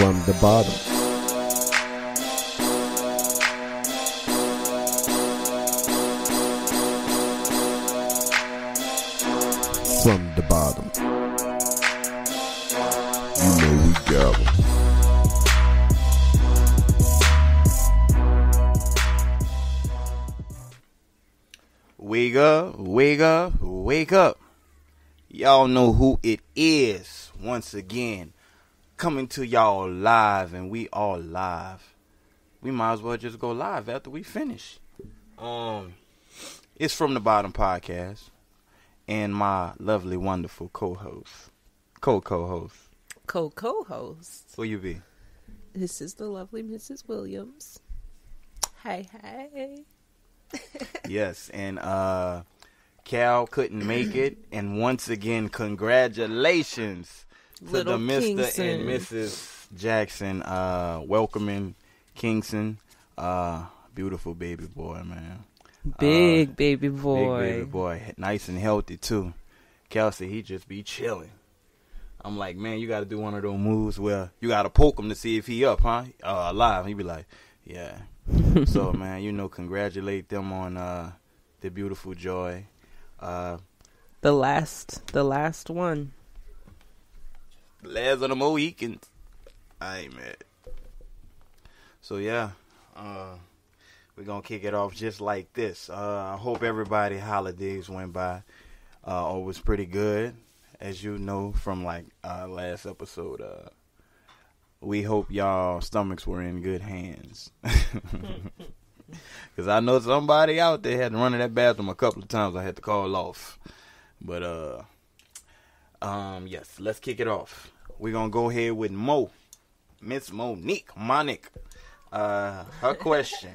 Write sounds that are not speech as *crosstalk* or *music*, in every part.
from the bottom. From the bottom. You know we got. Wake up, wake up, wake up. Y'all know who it is once again. Coming to y'all live, and we all live. We might as well just go live after we finish. Um, it's from the bottom podcast, and my lovely, wonderful co-host, co-co-host. co co host. Who you be? This is the lovely Mrs. Williams. Hi, hi. *laughs* yes, and uh Cal couldn't make it, and once again, congratulations to the Mr. Kingston. and Mrs. Jackson, uh, welcoming Kingston, uh, beautiful baby boy, man, Big Uh, baby boy. big baby boy, nice and healthy too. Kelsey, he just be chilling. I'm like, man, you got to do one of those moves where you got to poke him to see if he up, huh? Uh, alive. He be like, yeah. *laughs* so man, you know, congratulate them on uh, the beautiful joy. Uh, The last, the last one. Last of the Mohicans. I ain't mad. So yeah, uh, we're gonna kick it off just like this. Uh, I hope everybody holidays went by. Uh, or was pretty good, as you know from like uh, last episode. Uh, we hope y'all stomachs were in good hands. *laughs* Cause I know somebody out there had to run to that bathroom a couple of times. I had to call off, but uh, um, yes, let's kick it off. We're gonna go ahead with Mo, Miss Monique, Monique. Uh, her *laughs* question.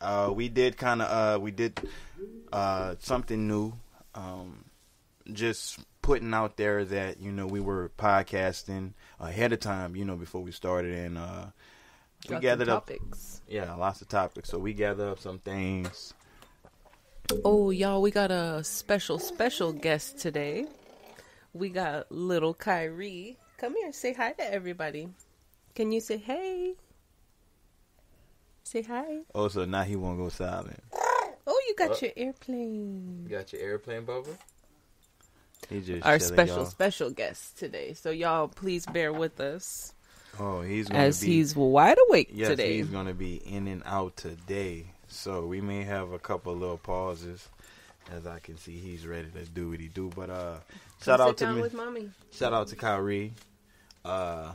uh, we did kind of uh, we did uh something new. Um, just putting out there that you know we were podcasting ahead of time. You know before we started, and uh, we Got some gathered up. topics. Yeah, lots of topics. So we gathered up some things. Oh, y'all, we got a special, special guest today. We got little Kyrie. Come here, say hi to everybody. Can you say hey? Say hi. Oh, so now he won't go silent. Oh, you got Uh, your airplane. You got your airplane bubble? He just Our special, y'all. special guest today. So, y'all, please bear with us Oh, he's gonna as be, he's wide awake yes, today. he's gonna be in and out today. So we may have a couple little pauses, as I can see he's ready to do what he do. But uh, shout Come out to down me, with mommy. shout out to Kyrie, uh,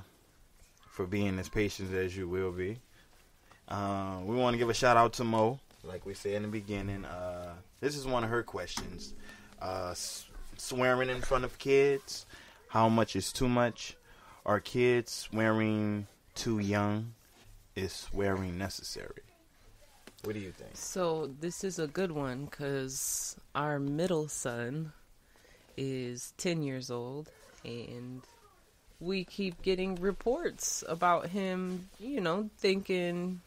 for being as patient as you will be. Uh, we want to give a shout out to Mo, like we said in the beginning. Uh, this is one of her questions. Uh, swearing in front of kids, how much is too much? Are kids swearing too young? Is swearing necessary? What do you think? So this is a good one because our middle son is 10 years old and we keep getting reports about him, you know, thinking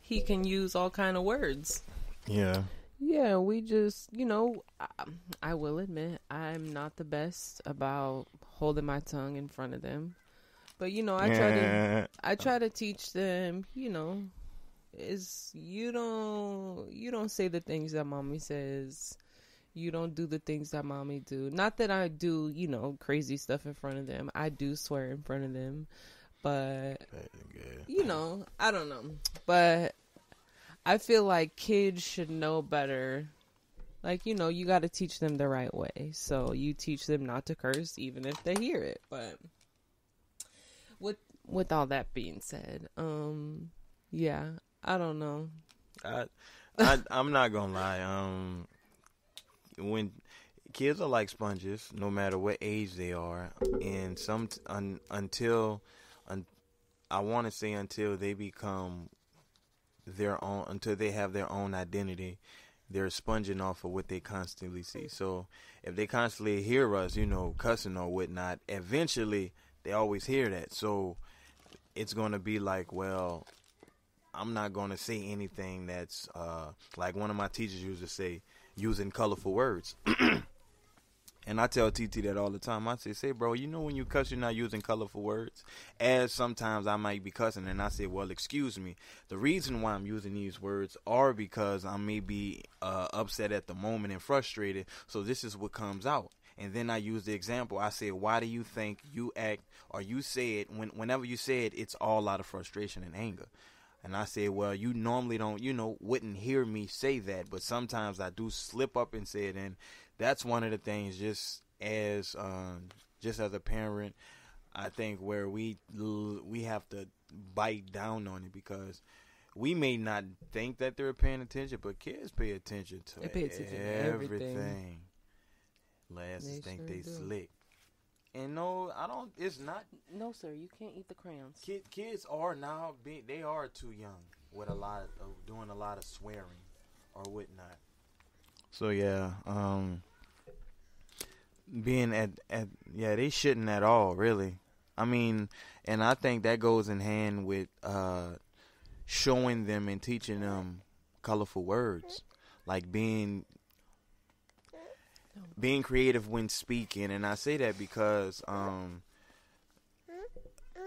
he can use all kind of words. Yeah. Yeah, we just, you know, I, I will admit I'm not the best about holding my tongue in front of them. But you know, I try to I try to teach them, you know, is you don't you don't say the things that mommy says. You don't do the things that mommy do. Not that I do, you know, crazy stuff in front of them. I do swear in front of them. But you know, I don't know. But I feel like kids should know better. Like, you know, you got to teach them the right way. So you teach them not to curse even if they hear it. But with with all that being said, um yeah, I don't know. I, I I'm not gonna lie. Um, when kids are like sponges, no matter what age they are, and some un, until un, I want to say until they become their own, until they have their own identity, they're sponging off of what they constantly see. So if they constantly hear us, you know, cussing or whatnot, eventually they always hear that. So it's gonna be like, well, I'm not going to say anything that's uh, like one of my teachers used to say, using colorful words. *clears throat* And I tell TT that all the time. I say, say, bro, you know when you cuss, you're not using colorful words. As sometimes I might be cussing, and I say, well, excuse me. The reason why I'm using these words are because I may be uh, upset at the moment and frustrated. So this is what comes out. And then I use the example. I say, why do you think you act or you say it when whenever you say it, it's all out of frustration and anger. And I said, well, you normally don't, you know, wouldn't hear me say that, but sometimes I do slip up and say it. And that's one of the things, just as, um, just as a parent, I think where we we have to bite down on it because we may not think that they're paying attention, but kids pay attention to, They pay attention to everything. everything. Lasses They think sure they do. slick. And no, I don't. It's not No, sir, you can't eat the crayons. Kid, kids are now being they are too young with a lot of doing a lot of swearing or whatnot. So yeah, um, being at at yeah they shouldn't at all really. I mean, and I think that goes in hand with uh, showing them and teaching them colorful words, like being being creative when speaking. And I say that because um,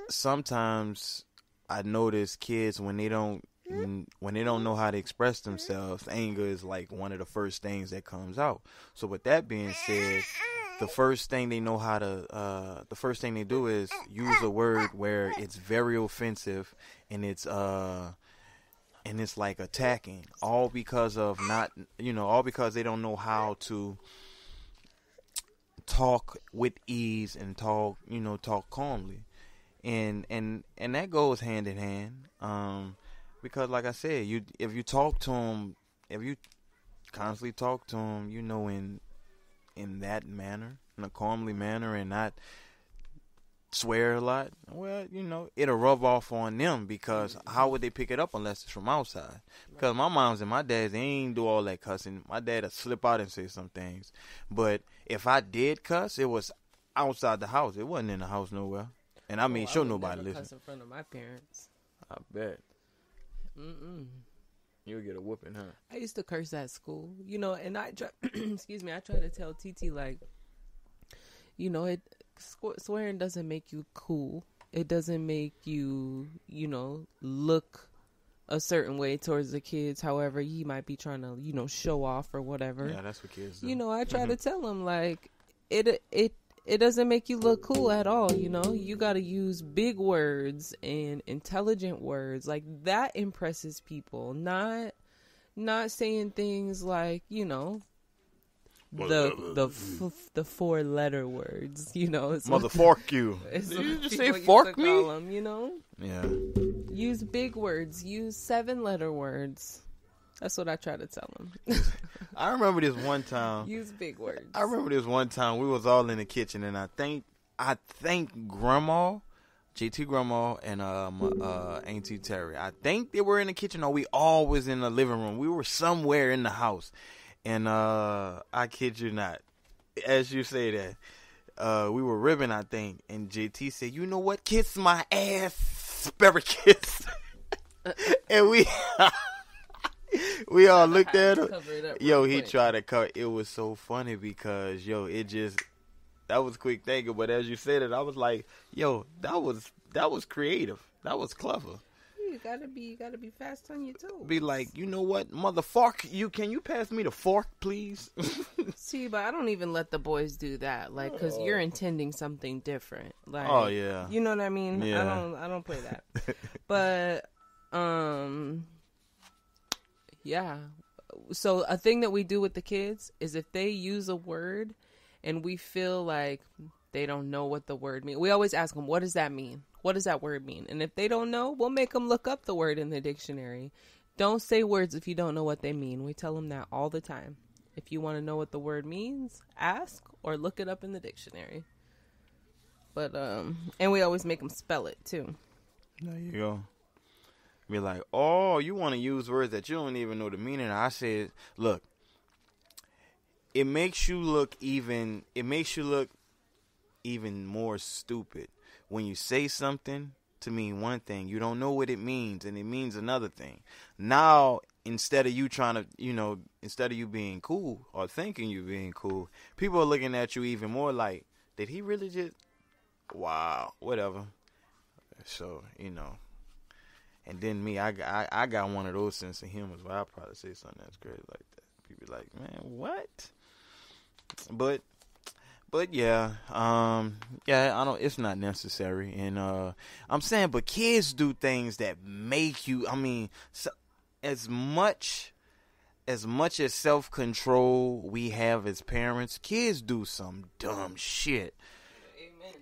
sometimes I notice kids when they don't when, they don't know how to express themselves, anger is like one of the first things that comes out. So with that being said, the first thing they know how to uh, the first thing they do is use a word where it's very offensive and it's uh and it's like attacking all because of not you know all because they don't know how to talk with ease and talk you know talk calmly. And and and that goes hand in hand. Um because like i said you if you talk to them if you constantly talk to them you know in in that manner in a calmly manner and not swear a lot well you know it'll rub off on them because how would they pick it up unless it's from outside? Because my moms and my dads they ain't do all that cussing. My dad would slip out and say some things. But if i did cuss it was outside the house. It wasn't in the house nowhere. And i oh, mean, Oh, sure would nobody never listened cuss in front of my parents. i bet. Mm-mm. you'll get a whooping huh? I used to curse at school, you know, and I try, *clears throat* excuse me, I try to tell TT like, you know, it sw- swearing doesn't make you cool. It doesn't make you, you know, look a certain way towards the kids. However, he might be trying to, you know, show off or whatever. yeah that's what kids do You know, I try Mm-hmm. to tell him like it it it doesn't make you look cool at all, you know? You got to use big words and intelligent words. Like that impresses people. Not not saying things like, you know, the the f- the four letter words, *laughs* you know. It's mother fork you *laughs* did you just say fork me call 'em, you know? yeah Use big words. Use seven letter words. That's what I try to tell them. *laughs* i remember this one time use big words. I remember this one time we was all in the kitchen and I think I think grandma, JT grandma and um uh Auntie Terry. I think they were in the kitchen or we all was in the living room. We were somewhere in the house. And uh I kid you not. As you say that, uh we were ribbing I think and JT said, "You know what? Kiss my ass." Spare kiss. *laughs* and we *laughs* we all looked at him. Cover it up Yo, he quick. tried to cut. It was so funny because yo, it just that was quick thinking. But as you said it, I was like, yo, that was that was creative. That was clever. You gotta be, you gotta be fast on your toes. Be like, you know what, motherfucker, you can you pass me the fork, please? *laughs* See, but I don't even let the boys do that, like, because you're intending something different. Like, oh yeah, you know what I mean? Yeah. I don't, I don't play that. *laughs* but, um, yeah. So a thing that we do with the kids is if they use a word, and we feel like they don't know what the word means, we always ask them, "What does that mean? What does that word mean?" And if they don't know, we'll make them look up the word in the dictionary. Don't say words if you don't know what they mean. We tell them that all the time. If you want to know what the word means, ask or look it up in the dictionary. But um, and we always make them spell it too. there you go. Be like, oh, you want to use words that you don't even know the meaning. I said, look, it makes you look even. It makes you look even more stupid when you say something to mean one thing, you don't know what it means, and it means another thing. Now, instead of you trying to, you know, instead of you being cool or thinking you're being cool, people are looking at you even more like, did he really just? Wow, whatever. So you know, and then me, I, I, I got one of those sense of humor. But I'll probably say something that's crazy like that. People like, man, what? But but yeah, um, yeah, I don't. It's not necessary, and uh, I'm saying, but kids do things that make you. I mean, so, as much as much as self control we have as parents, kids do some dumb shit.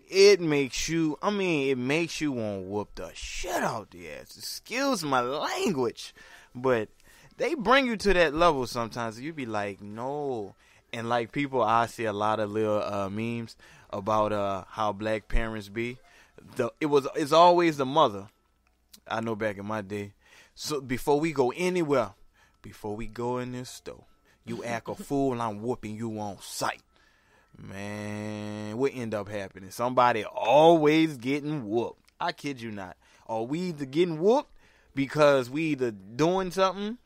It makes you. I mean, it makes you want to whoop the shit out the ass. Excuse my language, but they bring you to that level sometimes. You'd be like, no and like people, I see a lot of little uh, memes about uh, how black parents be. The it was it's always the mother. I know back in my day. So before we go anywhere, before we go in this store, you act a *laughs* fool, I'm whooping you on sight. Man, what end up happening? Somebody always getting whooped. I kid you not. Are we either getting whooped because we either doing something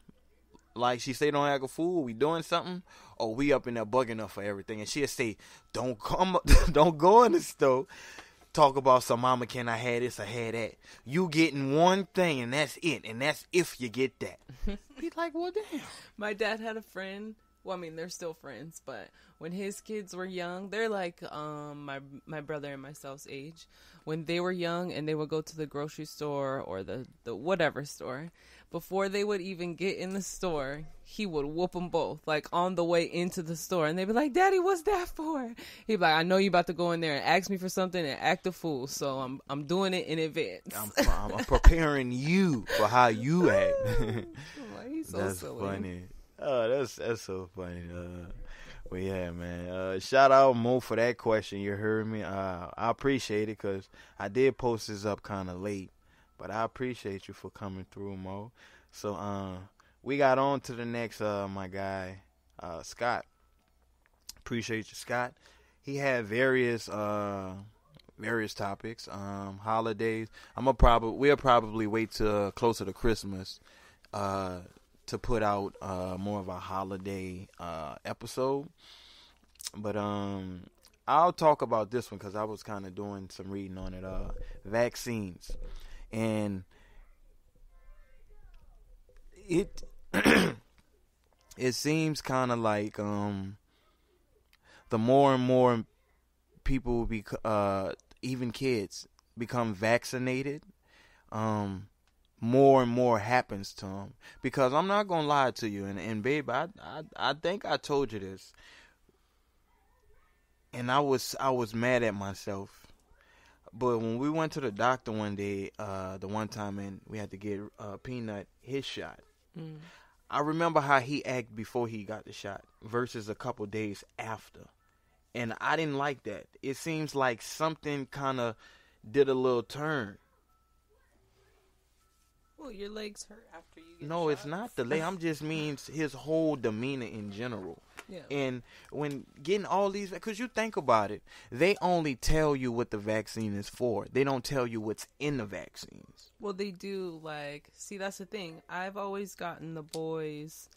like she say don't act a fool, we doing something, or we up in there bugging her for everything. And she'll say, Don't come *laughs* don't go in the store. Talk about some mama can I have this or have that. You getting one thing and that's it. And that's if you get that. *laughs* Be like, well damn. My dad had a friend well, I mean, they're still friends, but when his kids were young, they're like um, my my brother and myself's age. When they were young and they would go to the grocery store or the, the whatever store, before they would even get in the store, he would whoop them both, like on the way into the store. And they'd be like, Daddy, what's that for? He'd be like, I know you about to go in there and ask me for something and act a fool. So I'm I'm doing it in advance. I'm, I'm preparing you for how you *laughs* act. like, *laughs* so that's silly. funny. Oh, that's that's so funny. Uh, but yeah, man. Uh, shout out Mo for that question. You heard me. Uh, I appreciate it because I did post this up kind of late. But I appreciate you for coming through, Mo. So uh, we got on to the next uh, my guy, uh, Scott. Appreciate you, Scott. He had various uh, various topics, um, holidays. I'm gonna probably we'll probably wait till closer to Christmas uh, to put out uh, more of a holiday episode. But um, I'll talk about this one because I was kind of doing some reading on it. Vaccines and it *clears throat* it seems kind of like um the more and more people be uh even kids become vaccinated um more and more happens to them because I'm not gonna lie to you and and babe I I I think I told you this. And I was I was mad at myself but when we went to the doctor one day, uh, the one time, and we had to get uh, Peanut his shot. Mm. I remember how he acted before he got the shot versus a couple days after, and I didn't like that. It seems like something kind of did a little turn. Well, your legs hurt after you get. No, it's not the leg. I'm just means his whole demeanor in general. Yeah. And when getting all these, because you think about it, they only tell you what the vaccine is for. They don't tell you what's in the vaccines. Well, they do. Like, see, that's the thing. I've always gotten the boys.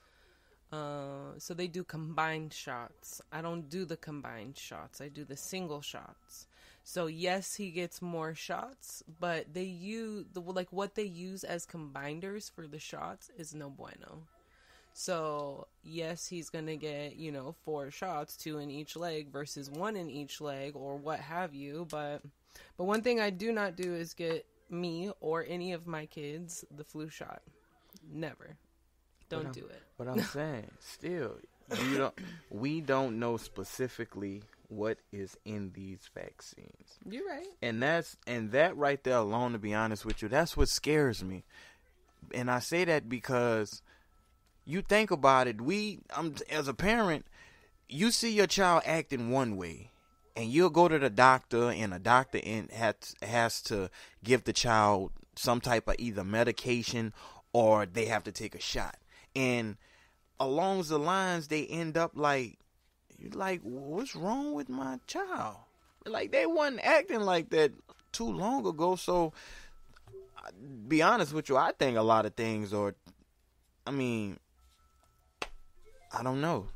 Uh, so they do combined shots. I don't do the combined shots. I do the single shots. So yes, he gets more shots, but they use the like what they use as combiners for the shots is no bueno. So yes, he's gonna get you know four shots, two in each leg versus one in each leg or what have you. But but one thing I do not do is get me or any of my kids the flu shot. Never. Don't do it. But I'm *laughs* saying, still, you don't. We don't know specifically what is in these vaccines. You're right. And that's and that right there alone to be honest with you, that's what scares me. And I say that because you think about it, we I'm as a parent, you see your child acting one way and you'll go to the doctor and a doctor in has has to give the child some type of either medication or they have to take a shot. And along the lines they end up like you're like, what's wrong with my child? Like they wasn't acting like that too long ago. So, be honest with you, I think a lot of things are I mean, I don't know.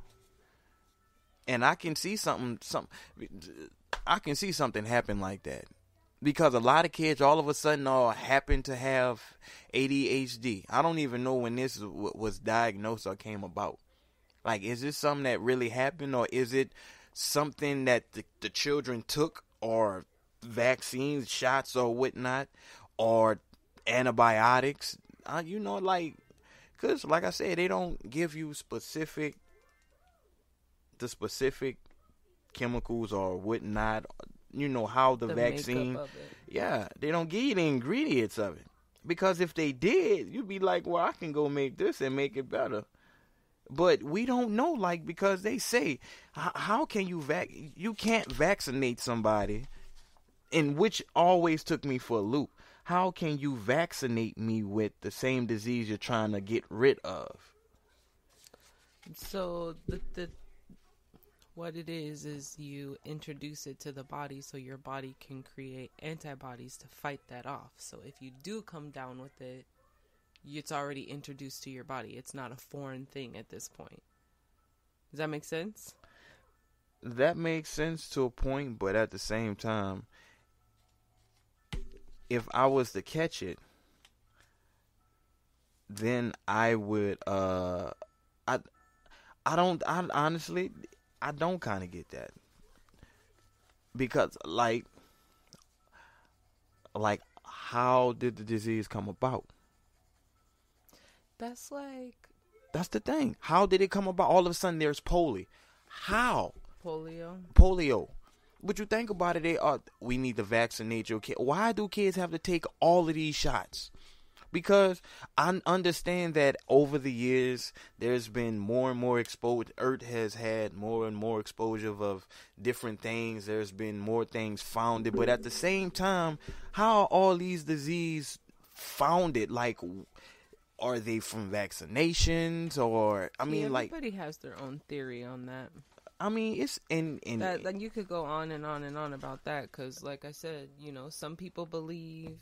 And I can see something, some, I can see something happen like that because a lot of kids all of a sudden all happen to have ADHD. I don't even know when this was diagnosed or came about. Like, is this something that really happened, or is it something that the, the children took, or vaccines, shots, or whatnot, or antibiotics? Uh, you know, like, cause like I said, they don't give you specific, the specific chemicals or whatnot. You know how the, The vaccine. makeup of it. Yeah, they don't give you the ingredients of it. Because if they did, you'd be like, well, I can go make this and make it better. But we don't know, like, because they say, how can you vac? You can't vaccinate somebody, and which always took me for a loop. How can you vaccinate me with the same disease you're trying to get rid of? So the the what it is is you introduce it to the body so your body can create antibodies to fight that off. So if you do come down with it, it's already introduced to your body. It's not a foreign thing at this point. Does that make sense? that makes sense to a point, but at the same time, if I was to catch it, then I would uh I I don't I honestly I don't kind of get that. Because like like how did the disease come about? That's like That's the thing. How did it come about? All of a sudden there's polio. How? polio. polio. But you think about it, they are. We need to vaccinate your kid. Why do kids have to take all of these shots? Because I understand that over the years, there's been more and more exposure. Earth has had more and more exposure of different things. There's been more things founded, but at the same time, how are all these diseases founded? Like, are they from vaccinations or? I mean, Yeah, like, everybody has their own theory on that. I mean, it's in in. that like you could go on and on and on about that because like i said you know some people believe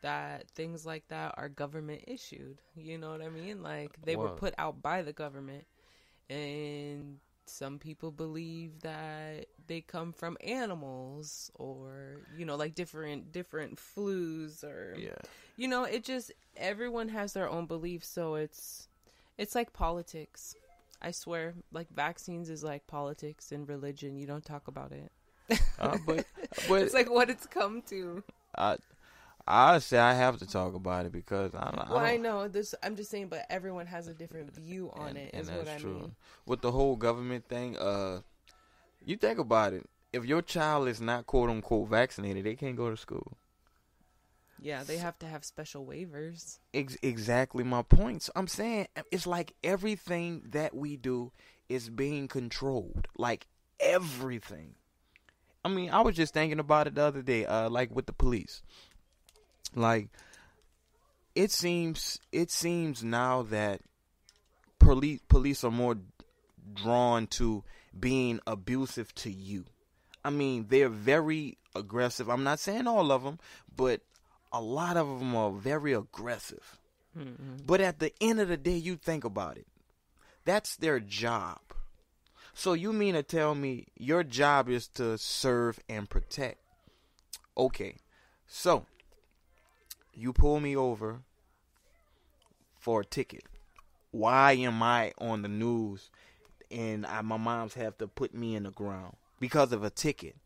that things like that are government issued you know what i mean like they were put out by the government and some people believe that they come from animals or you know like different different flus or yeah. you know it just everyone has their own beliefs. So it's it's like politics. I swear like vaccines is like politics and religion. You don't talk about it. Uh, but *laughs* but it's like what it's come to. I I say I have to talk about it because I, I well i know this i'm just saying but everyone has a different view on and- it and is what i that's mean With the whole government thing, uh, you think about it. If your child is not quote unquote vaccinated, they can't go to school. yeah they have to have special waivers Ex- exactly my point. So I'm saying it's like everything that we do is being controlled. Like everything. I mean, I was just thinking about it the other day, uh, like with the police. Like it seems it seems now that police police are more drawn to being abusive to you. I mean, they're very aggressive. I'm not saying all of them, but a lot of them are very aggressive. Mm-hmm. But at the end of the day, you think about it. That's their job. So you mean to tell me your job is to serve and protect? Okay. So you pull me over for a ticket. Why am I on the news and I, my mom's have to put me in the ground because of a ticket?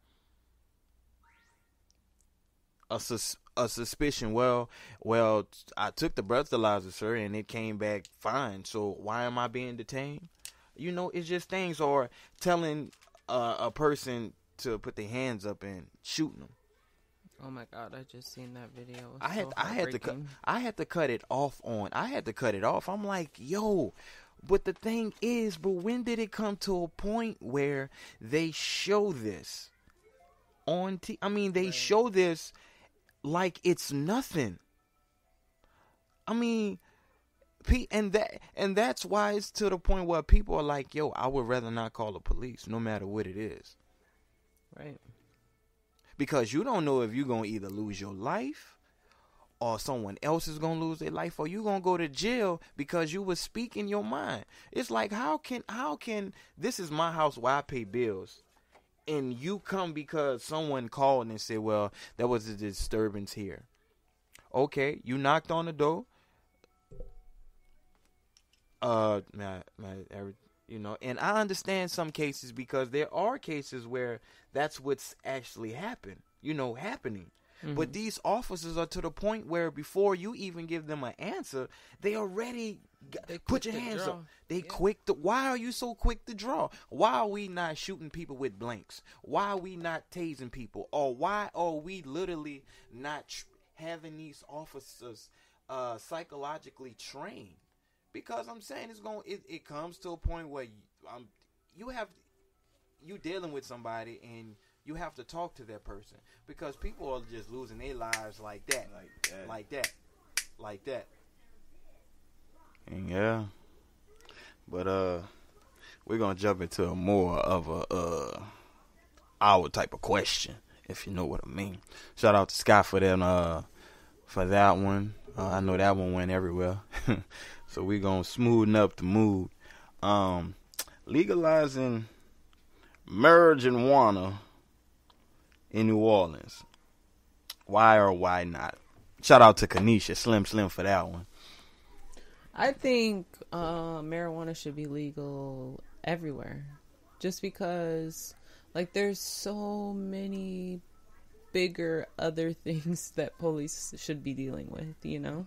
A sus- a suspicion. Well, well, I took the breathalyzer, sir, and it came back fine. So why am I being detained? You know, it's just things or telling uh, a person to put their hands up and shooting them. Oh my god i just seen that video I had so I had to cut. I had to cut it off on I had to cut it off. I'm like, yo, but the thing is, but when did it come to a point where they show this on T I mean, they Right. show this like it's nothing. I mean, pe- and that and that's why it's to the point where people are like, yo, I would rather not call the police no matter what it is. right because you don't know if you're going to either lose your life or someone else is gonna lose their life or you're gonna go to jail because you was speaking your mind. It's like how can how can this is my house where i pay bills and you come because someone called and said well there was a disturbance here. Okay you knocked on the door. Uh my, my every, you know and i understand some cases because there are cases where that's what's actually happened you know happening but these officers are to the point where before you even give them an answer, they already They put your hands draw. up. They Yeah. quick to. Why are you so quick to draw? Why are we not shooting people with blanks? Why are we not tasing people? Or why are we literally not tr- having these officers uh, psychologically trained? Because I'm saying it's going. It, it comes to a point where you, um, you have you dealing with somebody and you have to talk to that person because people are just losing their lives like that, Like that. like that, like that. And yeah, but uh, we're gonna jump into a more of a uh our type of question, if you know what I mean. Shout out to Scott for that uh for that one. Uh, I know that one went everywhere, *laughs* so we gonna smoothen up the mood. Um, legalizing marijuana in New Orleans. Why or why not? Shout out to Kanisha Slim Slim for that one. I think uh, marijuana should be legal everywhere, just because, like, there's so many bigger other *laughs* things that police should be dealing with. You know,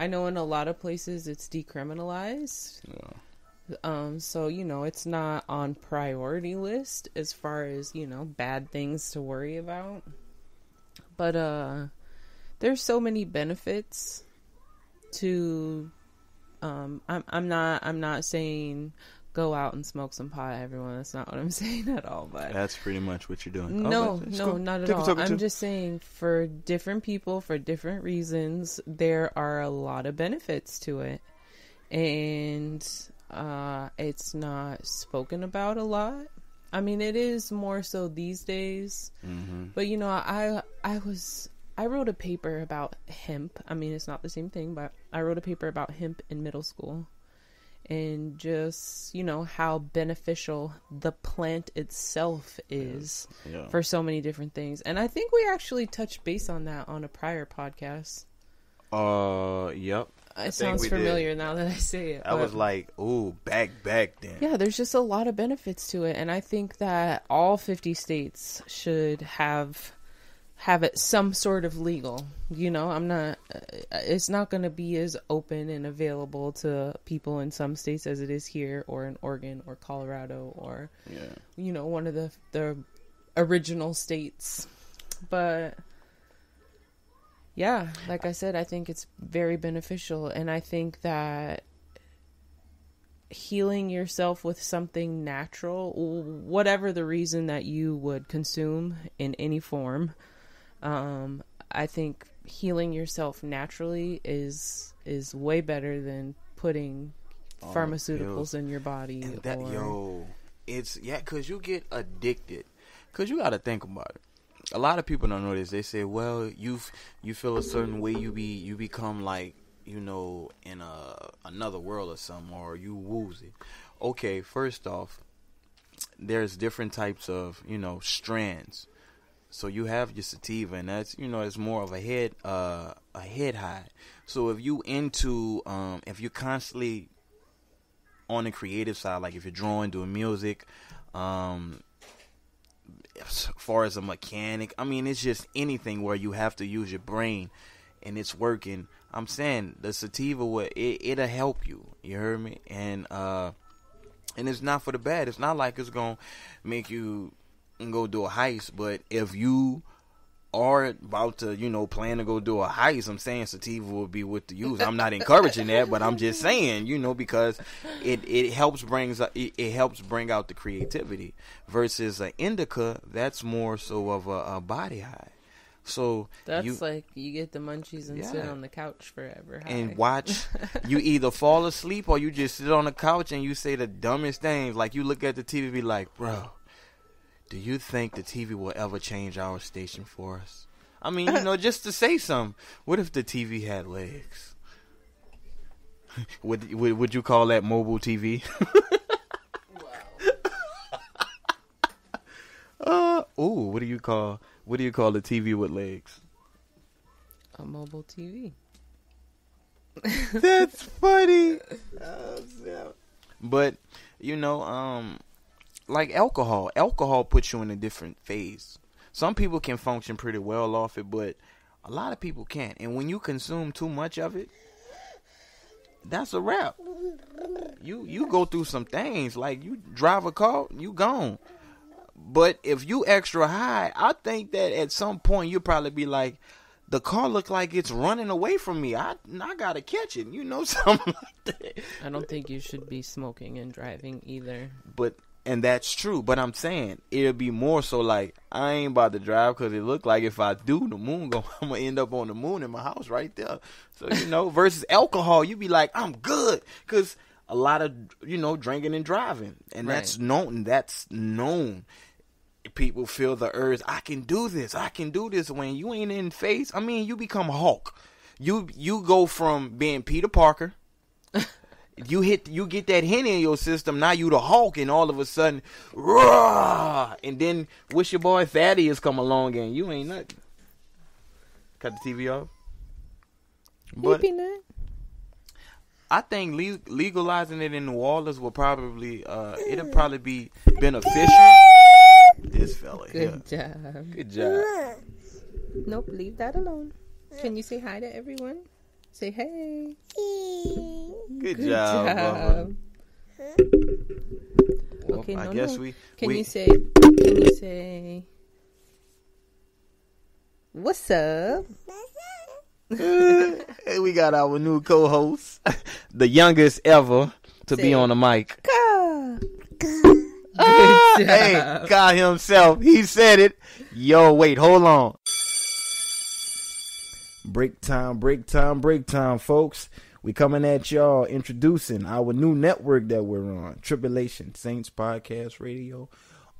I know in a lot of places it's decriminalized, Yeah. um, so you know it's not on priority list as far as you know bad things to worry about. But uh, there's so many benefits to um I'm I'm not I'm not saying go out and smoke some pot everyone that's not what I'm *laughs* saying at all but That's pretty much what you're doing. no Okay, no cool. not at all I'm just saying for different people for different reasons there are a lot of benefits to it and uh it's not spoken about a lot I mean it is more so these days Mhm. but you know, I I was I wrote a paper about hemp. I mean, it's not the same thing, but I wrote a paper about hemp in middle school. And just, you know, how beneficial the plant itself is Yeah. for so many different things. And I think we actually touched base on that on a prior podcast. Uh, yep. It think sounds we did. familiar now that I say it. I was like, ooh, back back then. Yeah, there's just a lot of benefits to it, and I think that all 50 states should have have it some sort of legal. You know, I'm not. uh, It's not going to be as open and available to people in some states as it is here, or in Oregon, or Colorado, or Yeah. you know, one of the the original states. But yeah, like I said, I think it's very beneficial, and I think that healing yourself with something natural, whatever the reason that you would consume in any form, um, I think healing yourself naturally is is way better than putting Oh, pharmaceuticals in your body. And that or, yo, it's yeah, cause you get addicted. Cause you got to think about it. A lot of people don't know this. They say, well, you you feel a certain way, you be you become like you know in a another world or something, or you woozy. Okay, first off, there's different types of you know strands. So you have your sativa, and that's you know it's more of a head uh a head high. So if you into um if you're constantly on the creative side, like if you're drawing, doing music, um, as far as a mechanic, I mean, it's just anything where you have to use your brain and it's working. I'm saying the sativa will it, it'll help you. You heard me? And uh, and it's not for the bad. It's not like it's gonna make you go do a heist. But if you are about to, you know, plan to go do a heist, I'm saying sativa will be what to use. I'm not encouraging that, but I'm just saying, you know, because it it helps brings it, it helps bring out the creativity versus an indica that's more so of a, a body high. So That's you like you get the munchies and sit on the couch forever. and watch you *laughs* either fall asleep or you just sit on the couch and you say the dumbest things. Like you look at the TV, be like, bro. Do you think the TV will ever change our station for us? I mean, you *laughs* know, just to say something. What if the TV had legs? *laughs* would, would would you call that mobile TV? *laughs* uh, ooh, what do you call what do you call the TV with legs? A mobile TV. That's funny. But you know, um, like alcohol, alcohol puts you in a different phase. Some people can function pretty well off it, but a lot of people can't. And when you consume too much of it, that's a wrap. You you go through some things like you drive a car, you gone. But if you extra high, I think that at some point you'll probably be like, the car look like it's running away from me. I I gotta catch it. You know *laughs* something like that. I don't think you should be smoking and driving either. But and that's true. But I'm saying it'll be more so like I ain't about to drive because it look like if I do, the moon go. *laughs* I'm gonna end up on the moon in my house right there. So you know, *laughs* versus alcohol, you be like I'm good because a lot of you know drinking and driving, and Right. that's known. That's known. People feel the urge. I can do this. I can do this. When you ain't in face, I mean, you become a Hulk. You you go from being Peter Parker you hit you get that hint in your system now you the hulk and all of a sudden roar, and then wish your boy Thaddeus come along and you ain't nothing cut the tv off but Peanut. i think le- legalizing it in new orleans will probably uh it'll probably be beneficial this fella here Good job. good job Nope, leave that alone. Can you say hi to everyone? Say hey. good, Good job, job. Well, Okay, i no, guess no. we Can we, you say? Can you say? What's up? *laughs* Hey, we got our new co-host *laughs* the youngest ever to be on the mic Ka. Ah, hey, job. God himself. He said it. Yo, wait, hold on. Break time, break time, break time, folks. We coming at y'all introducing our new network that we're on, Tribulation Saints Podcast Radio.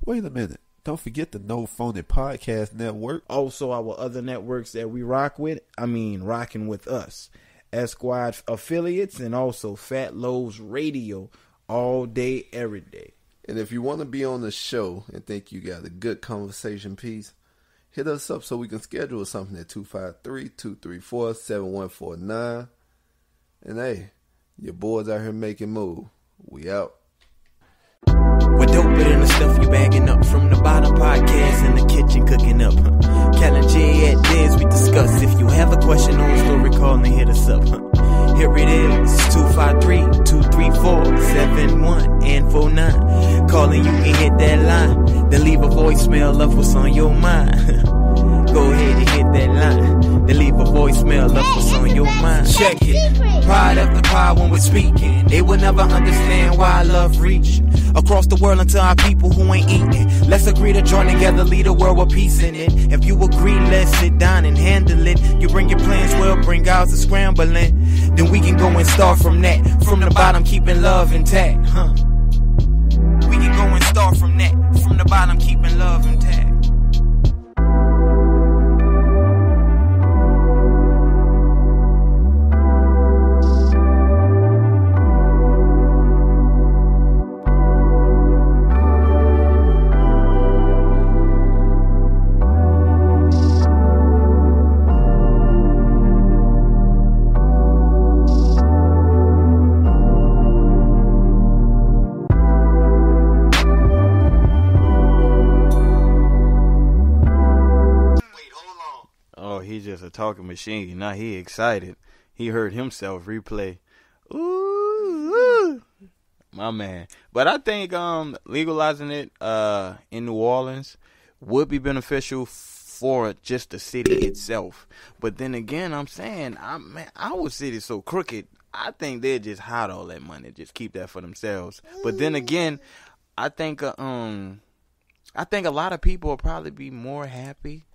Wait a minute. Don't forget the No Phony Podcast Network. Also, our other networks that we rock with. I mean, rocking with us, Esquad affiliates, and also Fat Lowe's Radio, all day, every day. And if you want to be on the show and think you got a good conversation piece, hit us up so we can schedule something at 253-234-7149. And hey, your boys out here making move. We out. We're doper than the stuff you bagging up from the bottom podcast in the kitchen cooking up. Huh? Callan J at Diz, we discuss. If you have a question or a story, call and hit us up. Here it is 253 234 71 and 49. Calling you can hit that line. Then leave a voicemail of what's on your mind. *laughs* Go ahead and hit that line. Then leave a voicemail of what's on your mind. Check it. Pride after pride when we're speaking. They will never understand why I love reaching across the world until our people who ain't eating. Let's agree to join together, lead a world with peace in it. If you agree, let's sit down and handle it. You bring your plans, we'll bring ours to scrambling. Then we can go and start from that. From the bottom, keeping love intact, huh? We can go and start from that. From the bottom, keeping love intact. Talking machine. Now he excited. He heard himself replay. Ooh, ooh. my man. But I think um legalizing it uh in New Orleans would be beneficial for just the city itself. But then again, I'm saying, I man, our city's so crooked. I think they just hide all that money, just keep that for themselves. But then again, I think uh, um I think a lot of people will probably be more happy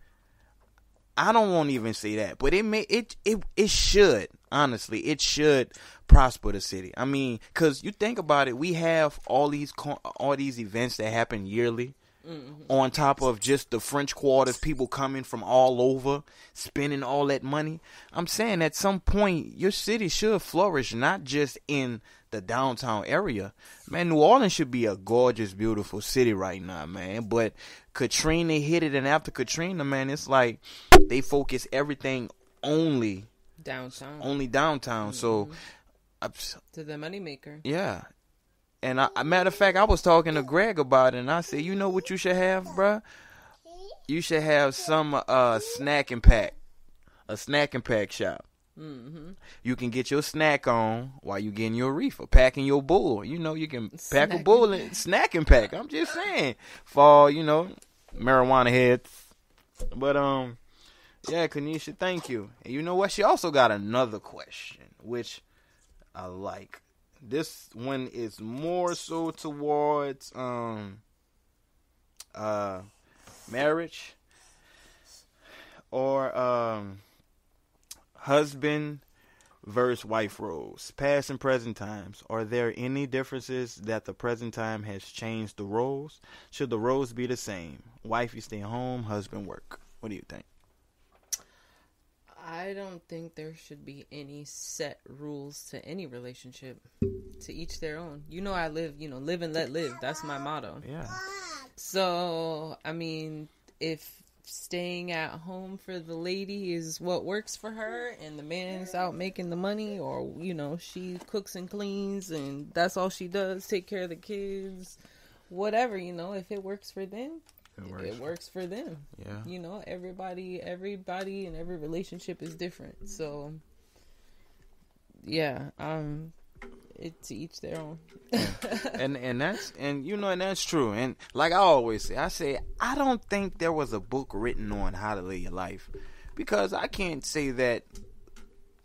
I don't want to even say that, but it may it it it should honestly it should prosper the city. I mean, because you think about it, we have all these all these events that happen yearly. Mm-hmm. on top of just the French quarters, people coming from all over, spending all that money. I'm saying at some point your city should flourish, not just in the downtown area. Man, New Orleans should be a gorgeous, beautiful city right now, man. But Katrina hit it, and after Katrina, man, it's like they focus everything only Downtown. only downtown. So, mm-hmm. to the moneymaker. yeah. And I, a matter of fact, I was talking to Greg about it, and I said, you know what you should have, bruh? You should have some uh snack and pack, a snack and pack shop. Mm-hmm. You can get your snack on while you getting your reefer, packing your bull. You know, you can pack a Snack bull and and snack and pack. I'm just saying, for you know, marijuana heads. But um, yeah, Kanisha, thank you. And you know what? She also got another question, which I like. This one is more so towards um uh marriage or um husband versus wife roles, past and present times. Are there any differences that the present time has changed the roles? Should the roles be the same? Wifey stay home, husband work. What do you think? I don't think there should be any set rules to any relationship. To each their own. You know, I live, you know, live and let live. That's my motto. Yeah. So, I mean, if staying at home for the lady is what works for her and the man's out making the money or, you know, she cooks and cleans and that's all she does, take care of the kids, whatever, you know, if it works for them, It it works for them. Yeah. You know, everybody everybody and every relationship is different. So yeah, um it to each their own. and and *laughs* that's and you know and that's true and like I always say I say I don't think there was a book written on how to live your life because I can't say that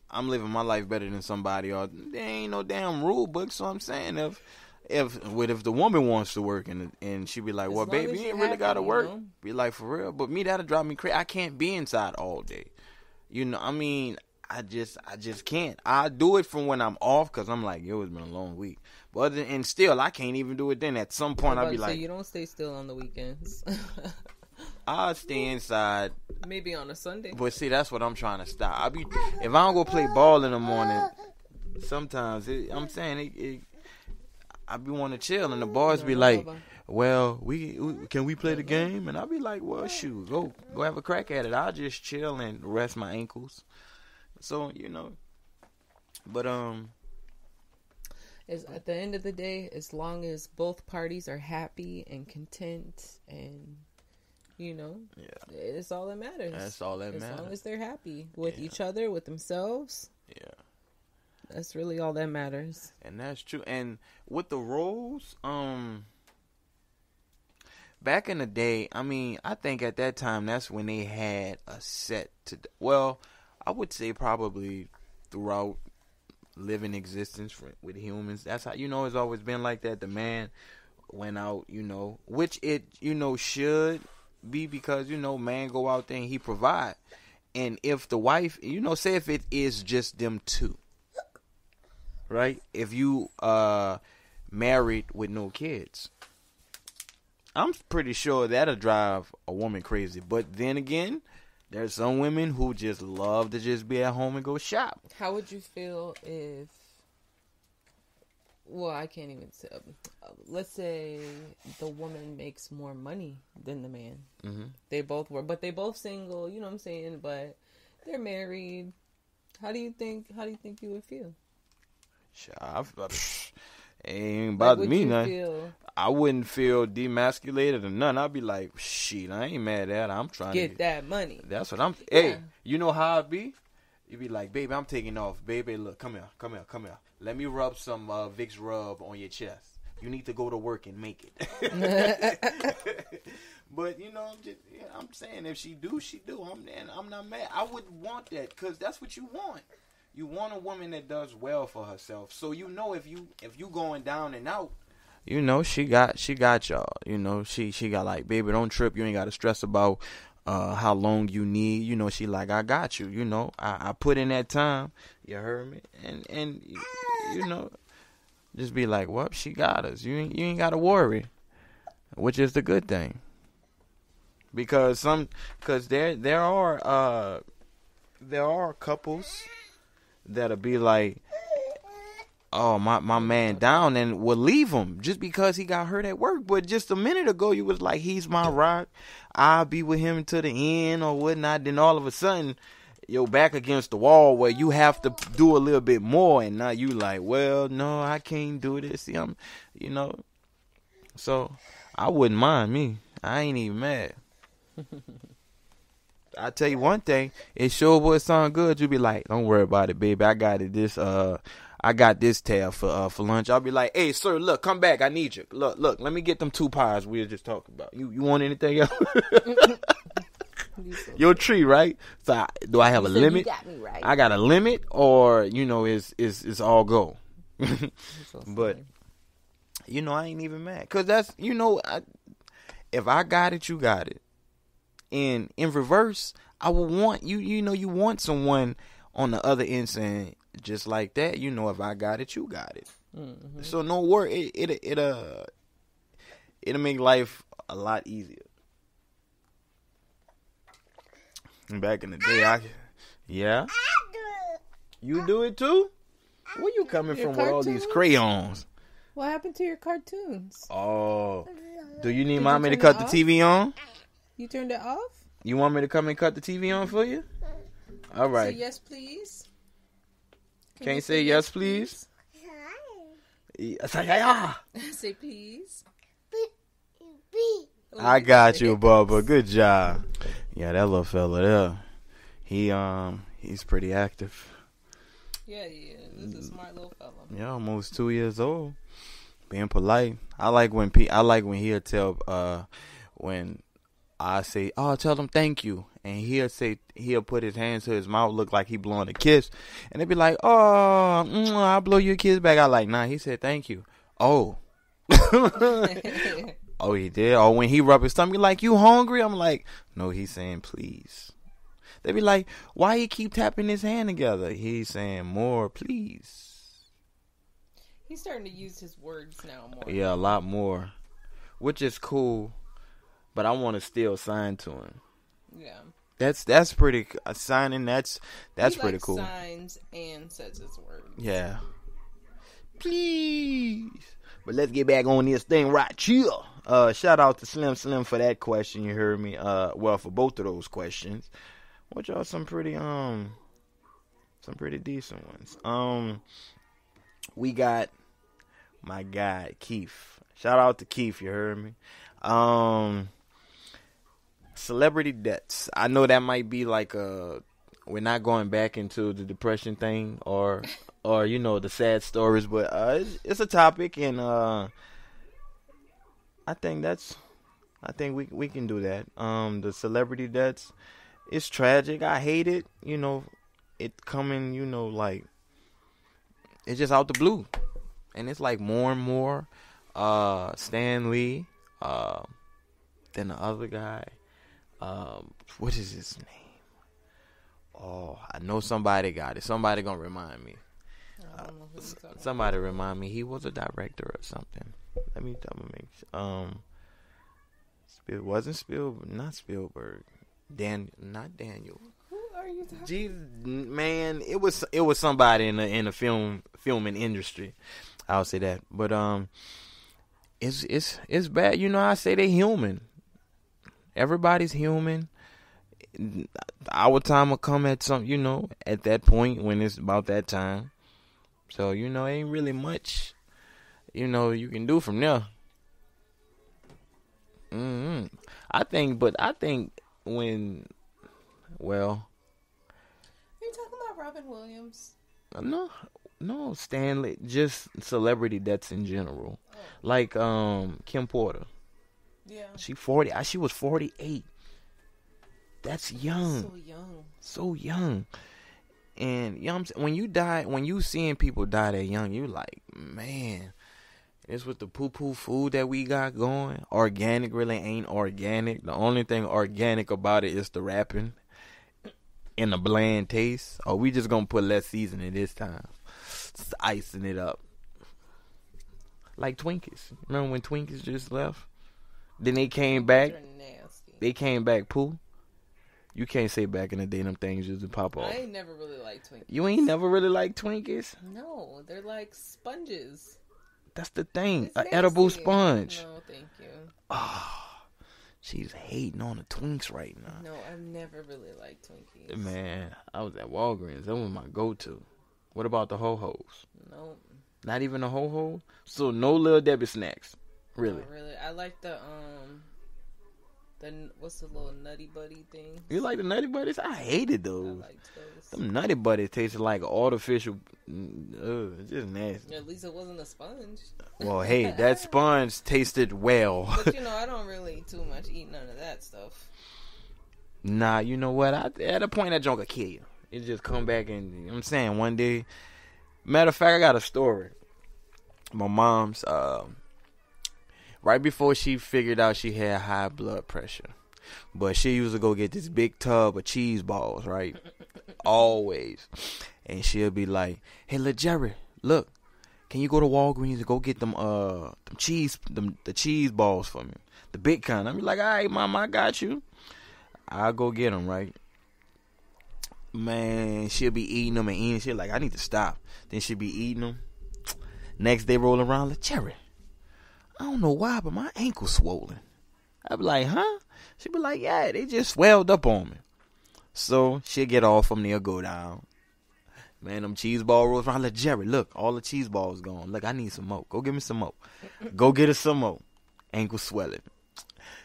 I'm living my life better than somebody or there ain't no damn rule book so I'm saying if if what if the woman wants to work and and she be like As well baby you ain't really gotta you work know? be like for real but me that'll drive me crazy I can't be inside all day you know I mean I just I just can't. I do it from when I'm off because I'm like, yo, it's been a long week. But and still, I can't even do it then. At some point, I'll be like, you don't stay still on the weekends. *laughs* I'll stay inside. Maybe on a Sunday. But see, that's what I'm trying to stop. I be if I don't go play ball in the morning, sometimes it, I'm saying it, it, I be want to chill, and the boys be like, "Well, we, we can we play the game?" And I'll be like, "Well, shoot, go go have a crack at it. I'll just chill and rest my ankles." So you know, but um, is at the end of the day, as long as both parties are happy and content and you know, yeah, it's all that matters. that's all that matters as long as they're happy with Yeah. each other, with themselves, Yeah. That's really all that matters. And that's true. And with the roles, um back in the day, I mean, I think at that time that's when they had a set to well, I would say probably throughout living existence for, with humans. That's how you know it's always been like that. The man went out, you know, which it you know should be because you know man go out there and he provide. And if the wife, you know, say if it is just them two, right? If you uh married with no kids, I'm pretty sure that'll drive a woman crazy. But then again, there's some women who just love to just be at home and go shop. How would you feel if? Well, I can't even say. Let's say the woman makes more money than the man. Mm-hmm. They both were, but they both single. You know what I'm saying? But they're married. How do you think? How do you think you would feel? Psh, ain't Like, bother would me. Feel, I wouldn't feel demasculated or none. I'd be like, shit, I ain't mad at. I'm trying to get that money. That's what I'm. Hey, you know how I be? You be like, baby, I'm taking off. Baby, look, come here, come here, come here. Let me rub some uh, Vicks rub on your chest. You need to go to work and make it. *laughs* *laughs* but you know, I'm just, yeah, I'm saying if she do, she do. I'm and I'm not mad. I would want that because that's what you want. You want a woman that does well for herself. So you know if you if you going down and out, you know she got she got y'all. You know she she got like baby don't trip. You ain't got to stress about uh how long you need. You know she like I got you. You know I, I put in that time. You heard me and and you know just be like, well she got us. You ain't you ain't got to worry, which is the good thing. because some because there there are uh there are couples that'll be like oh my my man down and will leave him just because he got hurt at work. But just a minute ago you was like he's my rock. I'll be with him to the end or whatnot. Then all of a sudden you're back against the wall where you have to do a little bit more. And now you like well no i can't do this. See, i'm you know. So i wouldn't mind me. I ain't even mad *laughs* I tell you one thing, it sure would sound good. You be like, "Don't worry about it, baby. I got it. This uh, I got this tab for uh for lunch." I'll be like, "Hey, sir, look, come back. I need you. Look, look. Let me get them two pies we were just talking about. You you want anything else? *laughs* Your tree, right? So I, do I have a limit? You got me right. I got a limit, or you know, is is is all go? *laughs* but you know, I ain't even mad because that's you know, I, if I got it, you got it and in reverse, I would want you. You know, you want someone on the other end saying just like that. You know, if I got it, you got it. Mm-hmm. So no worry. It it it uh it'll make life a lot easier. Back in the day, I yeah. You do it too. Where you coming Your from with all these crayons? What happened to your cartoons? Oh, do you need Did you mommy to cut it the TV on? You turned it off? You want me to come and cut the TV on for you? All right. Say yes, please. Can Can't you say yes, please. Yeah, say yeah. *laughs* say please. I got you, Bubba. Good job. Yeah, that little fella there. He um he's pretty active. Yeah, yeah. This is a smart little fella. Yeah, almost two years old. Being polite. I like when pe- I like when he'll tell uh when I say, "Oh, tell him thank you," and he'll say he'll put his hands to his mouth, look like he blowing a kiss, and they be like, "Oh, mm, I'll blow your kiss back." I like, nah. He said thank you. Oh. *laughs* *laughs* oh, he did. Or when he rub his stomach, like you hungry? I'm like, no. He's saying please. They be like, why he keep tapping his hand together? He's saying more, please. He's starting to use his words now more. Yeah, a lot more, which is cool. But I want to still sign to him. Yeah. That's that's pretty uh, signing. That's that's he pretty cool. Signs and says his words. Yeah. Please. But let's get back on this thing right here. Uh, shout out to Slim Slim for that question. You heard me. Uh, well, for both of those questions, which are some pretty um, some pretty decent ones. Um, we got my guy Keith. Shout out to Keith. You heard me. Um, celebrity deaths. I know that might be like a. We're not going back into the depression thing or or you know the sad stories, but uh, it's, it's a topic, and uh, I think that's, I think we we can do that. Um, the celebrity deaths, it's tragic. I hate it. You know, it coming. You know, like it's just out the blue, and it's like more and more. Uh, Stan Lee, uh, then the other guy. Um, what is his name? Oh, I know somebody got it. Somebody gonna remind me. I don't know who you're talking Somebody remind me. He was a director or something. Let me double make. Um, Spiel wasn't Spielberg, not Spielberg. Dan, not Daniel. Who are you talking man, it was it was somebody in the in the film filming industry. I'll say that, but um, it's it's it's bad. You know, I say they human. Everybody's human. Our time will come at some, you know, at that point when it's about that time. So you know, ain't really much, you know, you can do from there. hmm I think, but I think when, well, Are you talking about Robin Williams? no, no, Stan Lee, just celebrity deaths in general, like um Kim Porter. Yeah. She forty. She was forty eight. That's young. So young. so young. And you know what I'm saying? When you die, when you seeing people die that young, you like, man, it's with the poo poo food that we got going. Organic really ain't organic. The only thing organic about it is the wrapping and the bland taste. Or we just gonna put less seasoning this time. Just icing it up. Like Twinkies. Remember when Twinkies just left? Then they came back. They came back poo. You can't say back in the day them things used to pop off. I ain't never really liked Twinkies. You ain't never really liked Twinkies. No, they're like sponges. That's the thing. An edible sponge. No, thank you. Ah, she's hating on the Twinks right now. No, I've never really liked Twinkies. Man, I was at Walgreens. That was my go-to. What about the ho hos? No, Not even a ho ho. So no little Debbie snacks. Really? really. I like the um, the what's the little nutty buddy thing? You like the Nutty Buddies? I hated I those. liked those. Them Nutty Buddies tasted like artificial. mm, Ugh, it's just nasty. At least it wasn't a sponge. Well, hey, that *laughs* sponge tasted well. But you know, I don't really too much eat none of that stuff. nah, you know what? I, at a point, that junk will kill you. It just come back and you know what I'm saying one day. Matter of fact, I got a story. My mom's um, right before she figured out she had high blood pressure, but she used to go get this big tub of cheese balls, right? *laughs* Always, and she'll be like, "Hey, little Jerry, look, can you go to Walgreens and go get them uh them cheese them the cheese balls for me, the big kind?" I be like, "All right, mom, I got you." I'll go get them, right? Man, she'll be eating them and eating. She'll like, I need to stop. Then she'll be eating them. Next day, rolling around like Jerry. I don't know why, but my ankle's swollen. I'd be like, huh? She'd be like, yeah, they just swelled up on me. So she'll get off from there, go down. Man, them cheese ball rolls around. Like Jerry, look, all the cheese balls gone. Look, I need some more. Go get me some more. Go get us some more. Ankle swelling.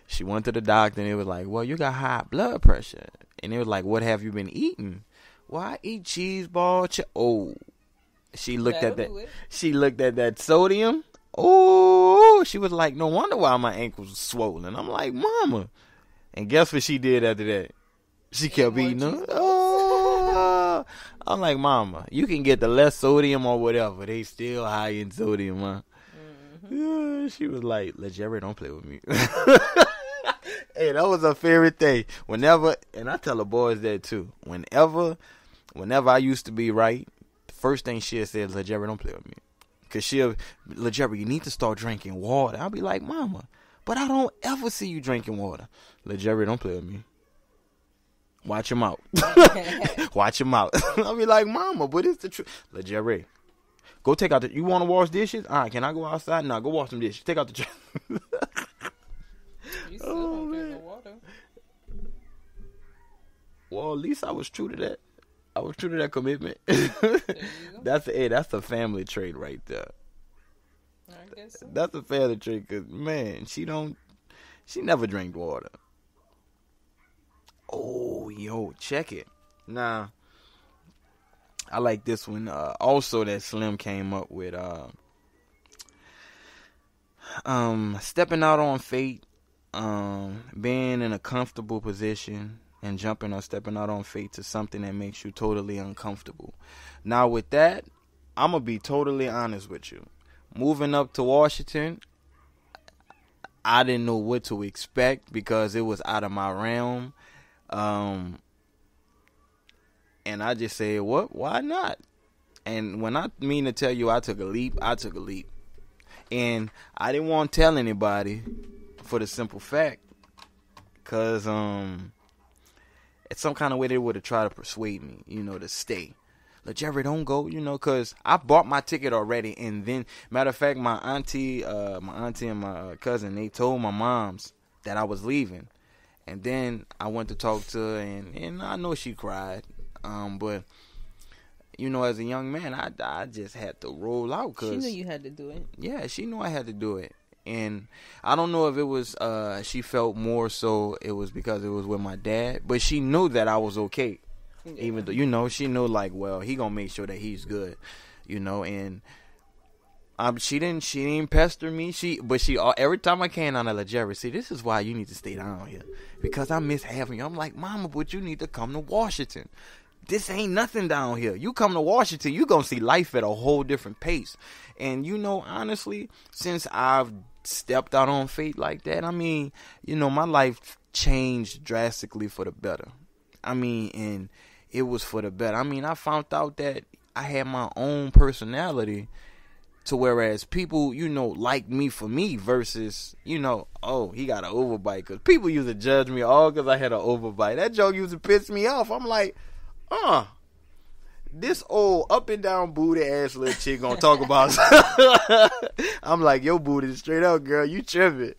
She went to the doctor and it was like, well, you got high blood pressure. And it was like, what have you been eating? Well, I eat cheese ball. Ch- oh, she looked at that. That'll do it. She looked at that sodium. Oh, she was like, no wonder why my ankles were swollen. I'm like, mama. And guess what she did after that? She kept eating them. Oh, I'm like, mama, you can get the less sodium or whatever. They still high in sodium, huh? Mm-hmm. Yeah, she was like, "Let Jerry don't play with me." *laughs* hey, that was a favorite thing. Whenever, and I tell the boys that too. Whenever, whenever I used to be right, the first thing she said is, "Let Jerry don't play with me," because she'll, "Let you need to start drinking water." I'll be like, "Mama, but I don't ever see you drinking water." Let Jerry don't play with me. Watch him out. *laughs* *laughs* Watch him out. *laughs* I'll be like, Mama, but it's the truth. Let Jerry. Go take out the. You want to wash dishes? All right, can I go outside? No, go wash some dishes. Take out the trash. You still Oh, don't drink oh, man. no water. well, at least I was true to that. I was true to that commitment. There you go. *laughs* that's a hey, that's a family trait right there. I guess so. That's a family trait because man, she don't. She never drank water. Oh, yo, check it. Nah. I like this one. Uh, also, that Slim came up with. Uh, um, stepping out on fate, um, being in a comfortable position, and jumping or stepping out on faith to something that makes you totally uncomfortable. Now, with that, I'm gonna be totally honest with you. Moving up to Washington, I didn't know what to expect because it was out of my realm. Um, and I just said, "What? Why not?" And when I mean to tell you, I took a leap. I took a leap, and I didn't want to tell anybody for the simple fact, cause um, it's some kind of way they would have tried to persuade me, you know, to stay. Like Jerry, don't go, you know, cause I bought my ticket already, and then matter of fact, my auntie, uh, my auntie and my uh, cousin, they told my moms that I was leaving, and then I went to talk to her, and and I know she cried, um, but you know, as a young man, I I just had to roll out, cause She knew you had to do it. yeah, she knew I had to do it. And I don't know if it was uh she felt more so it was because it was with my dad, but she knew that I was okay. Even though you know, she knew like, well, he going to make sure that he's good, you know, and um she didn't she didn't pester me. She but she uh, every time I came down to like Jerry, see, this is why you need to stay down here because I miss having you. I'm like, "Mama, but you need to come to Washington." this ain't nothing down here. You come to Washington, you gonna see life at a whole different pace. And you know, honestly, since I've stepped out on faith like that, I mean, you know, my life changed drastically for the better. I mean, and it was for the better. I mean, I found out that I had my own personality to whereas people, you know, like me for me versus, you know, oh, he got an overbite. Because people used to judge me all because I had an overbite. That joke used to piss me off. I'm like, uh, this old up and down booty ass little chick gonna talk about. *laughs* *laughs* I'm like, yo, booty straight up, girl, you tripping.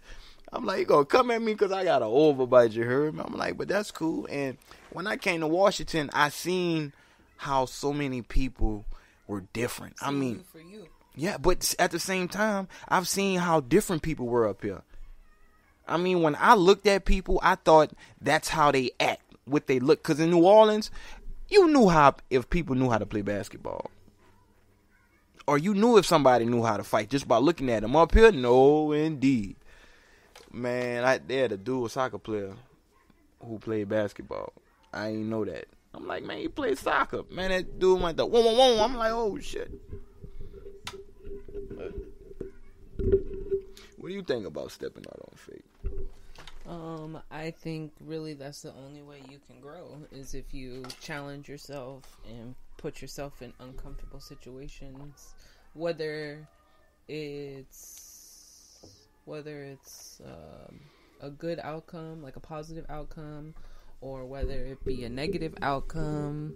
I'm like, you gonna come at me because I got an overbite, you heard me? I'm like, but that's cool. And when I came to Washington, I seen how so many people were different. I mean, for you. yeah, but at the same time, I've seen how different people were up here. I mean, when I looked at people, I thought that's how they act, what they look. Because in New Orleans, you knew how if people knew how to play basketball, or you knew if somebody knew how to fight just by looking at them. Up here, no, indeed, man. I they had a dual soccer player who played basketball. I ain't know that. I'm like, man, he played soccer. Man, that dude went the whoa, whoa, whoa. I'm like, oh shit. What do you think about stepping out on faith? Um, I think really that's the only way you can grow is if you challenge yourself and put yourself in uncomfortable situations, whether it's whether it's um, a good outcome, like a positive outcome, or whether it be a negative outcome.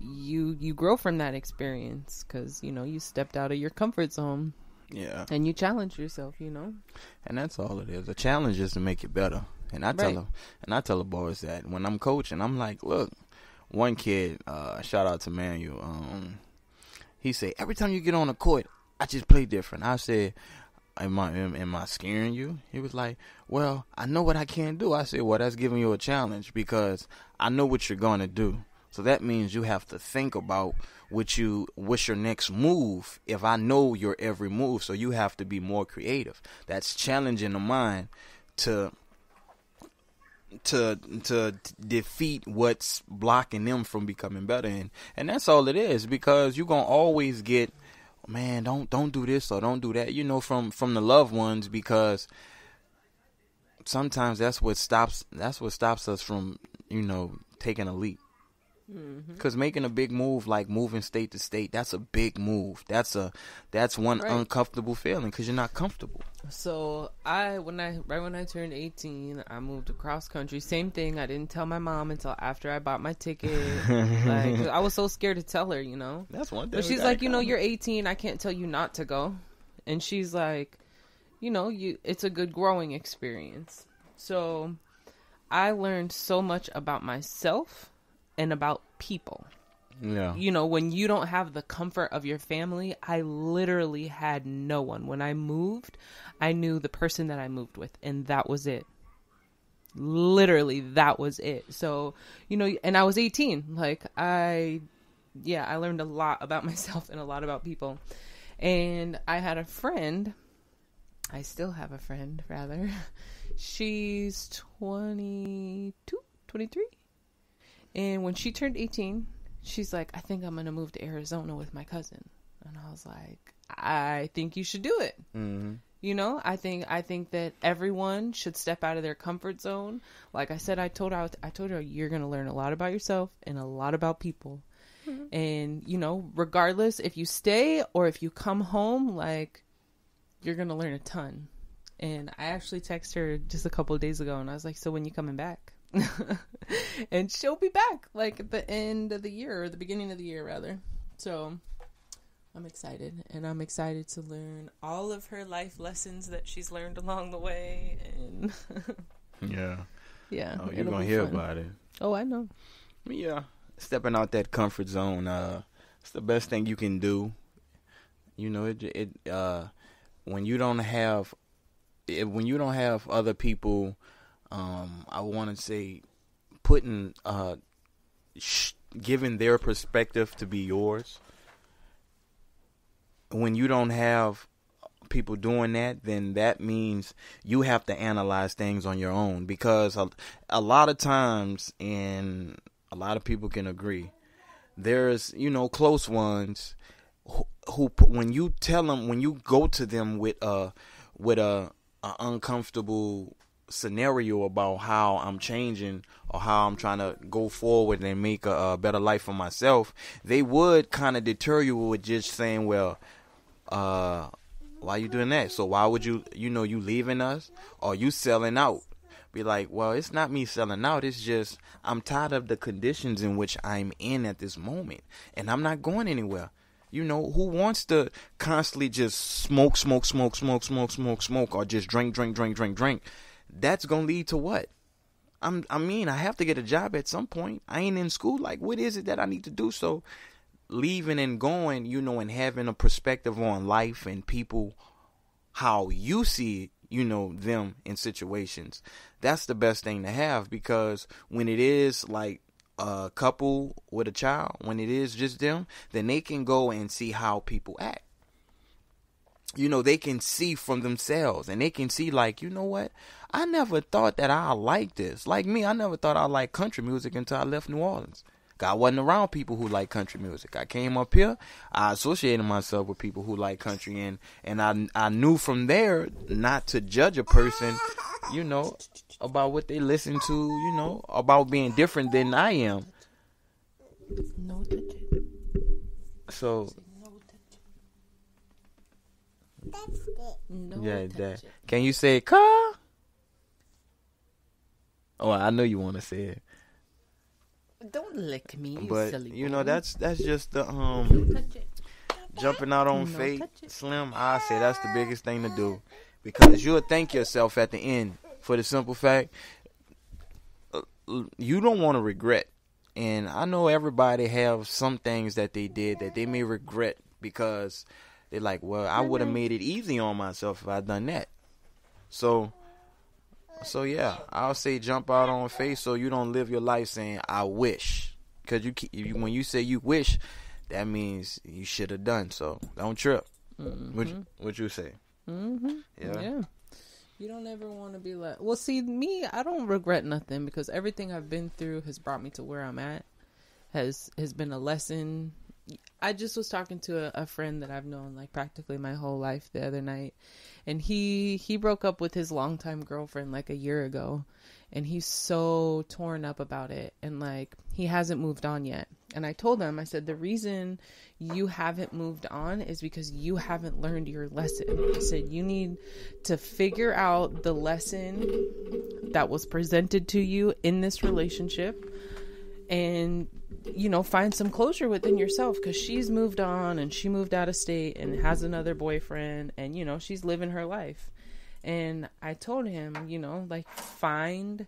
You you grow from that experience because you know you stepped out of your comfort zone Yeah, and you challenge yourself. You know. and that's all it is. The challenge is to make it better. And I tell them, and I tell the boys that when I'm coaching, I'm like, look, one kid, uh, shout out to Manuel. Um, he said every time you get on the court, I just play different. I said, am I am, am I scaring you? He was like, well, I know what I can't do. I said, well, that's giving you a challenge because I know what you're gonna do. So that means you have to think about what you what's your next move. If I know your every move, so you have to be more creative. That's challenging the mind to to to defeat what's blocking them from becoming better and and that's all it is because you're gonna always get man don't don't do this or don't do that you know from from the loved ones because sometimes that's what stops that's what stops us from you know taking a leap Mm-hmm. because making a big move like moving state to state that's a big move that's a that's one Right. uncomfortable feeling because you're not comfortable So I when I right when I turned eighteen, I moved across country. Same thing. I didn't tell my mom until after I bought my ticket. *laughs* like I was so scared to tell her, you know. that's one thing But she's like, you know, you're 18. I can't tell you not to go. And she's like, you know, you it's a good growing experience. So I learned so much about myself and about people yeah you know, when you don't have the comfort of your family, I literally had no one. When I moved, I knew the person that I moved with, and that was it. Literally, that was it. So, you know, and I was 18. Like, I, yeah, I learned a lot about *laughs* myself and a lot about people. And I had a friend, I still have a friend, rather. *laughs* She's 22, 23. And when she turned 18, she's like, I think I'm going to move to Arizona with my cousin. And I was like, I think you should do it. mm-hmm. You know, I think I think that everyone should step out of their comfort zone. Like I said, I told her I told her you're going to learn a lot about yourself and a lot about people. And you know, regardless if you stay or if you come home, like you're going to learn a ton. And I actually texted her just a couple of days ago, and I was like, "So when you coming back?" *laughs* and she'll be back like at the end of the year or the beginning of the year, rather. So I'm excited, and I'm excited to learn all of her life lessons that she's learned along the way. And *laughs* yeah yeah, oh you're gonna hear fun. about it Oh, I know. Yeah, stepping out that comfort zone. Uh, it's the best thing you can do. You know, it it uh, when you don't have, it, when you don't have other people, um, I want to say, putting uh, sh- giving their perspective to be yours. When you don't have people doing that, then that means you have to analyze things on your own because a, a lot of times, and a lot of people can agree, there's you know close ones who, who when you tell them when you go to them with a with a, a uncomfortable scenario about how I'm changing or how I'm trying to go forward and make a, a better life for myself, they would kind of deter you with just saying, well, uh, why you doing that? So why would you, you know, you leaving us or you selling out? Be like, well, it's not me selling out. It's just I'm tired of the conditions in which I'm in at this moment, and I'm not going anywhere. You know, who wants to constantly just smoke, smoke, smoke, smoke, smoke, smoke, smoke, or just drink, drink, drink, drink, drink? That's gonna lead to what? I'm, I mean, I have to get a job at some point. I ain't in school. Like, what is it that I need to do? So, leaving and going, you know, and having a perspective on life and people, how you see, you know, them in situations. That's the best thing to have because when it is like a couple with a child, when it is just them, then they can go and see how people act. You know, they can see from themselves and they can see, like, you know what? I never thought that I like this. Like me, I never thought I liked country music until I left New Orleans. I wasn't around people who like country music. I came up here, I associated myself with people who like country, and and I I knew from there not to judge a person, you know, about what they listen to, you know, about being different than I am. No touching. So No yeah, touching. that. Can you say car? Oh, I know you want to say it, Don't lick me, you but silly you know that's that's just the um. Jumping out on No, faith. Slim, I say that's the biggest thing to do because you'll thank yourself at the end for the simple fact uh, you don't want to regret. And I know everybody have some things that they did that they may regret because they're like, well, I would have made it easy on myself if I'd done that. So, so yeah, I'll say jump out on faith so you don't live your life saying I wish, because you, you when you say you wish, that means you should have done. So don't trip. What you, what you say? Mm-hmm. Yeah. Yeah. You don't ever want to be like, well, see, me, I don't regret nothing because everything I've been through has brought me to where I'm at. Has has been a lesson. I just was talking to a, a friend that I've known like practically my whole life the other night, and he he broke up with his longtime girlfriend like a year ago, and he's so torn up about it, and like he hasn't moved on yet. And I told him, I said, the reason you haven't moved on is because you haven't learned your lesson. I said, you need to figure out the lesson that was presented to you in this relationship and, you know, find some closure within yourself because she's moved on and she moved out of state and has another boyfriend and, you know, she's living her life. And I told him, you know, like, find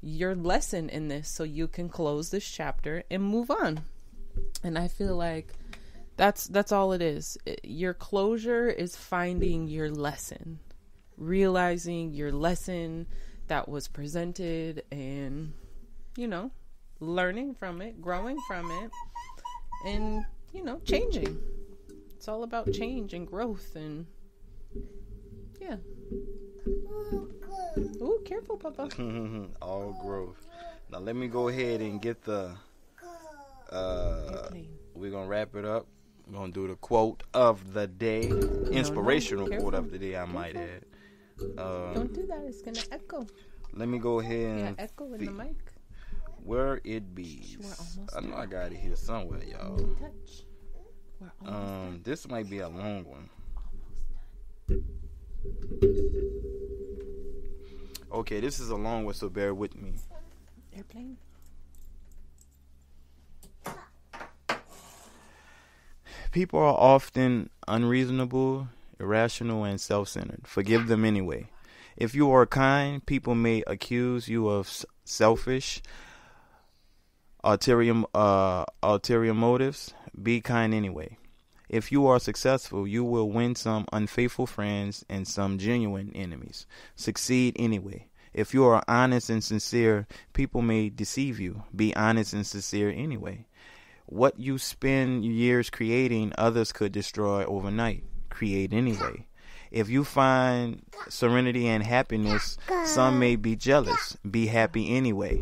your lesson in this so you can close this chapter and move on. And I feel like that's that's all it is. Your closure is finding your lesson, realizing your lesson that was presented and you know, learning from it, growing from it and you know, changing. It's all about change and growth and yeah. Ooh, careful, Papa. *laughs* All growth. Now let me go ahead and get the. Uh, we're gonna wrap it up. We're gonna do the quote of the day, inspirational quote of the day. I might add. Uh, Don't do that. It's gonna echo. let me go ahead and Yeah, echo in thi- the mic. Where it be. I know. I got it here somewhere, y'all. Touch. We're almost Um, this might be a long one. Okay, this is a long one, so bear with me. airplane. People are often unreasonable, irrational, and self centered. Forgive them anyway. If you are kind, people may accuse you of selfish, ulterior, uh, ulterior motives. Be kind anyway. If you are successful, you will win some unfaithful friends and some genuine enemies. Succeed anyway. If you are honest and sincere, people may deceive you. Be honest and sincere anyway. What you spend years creating, others could destroy overnight. Create anyway. If you find serenity and happiness, some may be jealous. Be happy anyway.